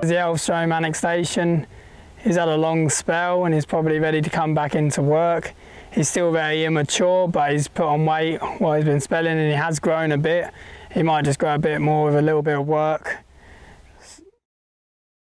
The Elvstroem annexation, he's had a long spell and he's probably ready to come back into work. He's still very immature, but he's put on weight while he's been spelling and he has grown a bit. He might just grow a bit more with a little bit of work.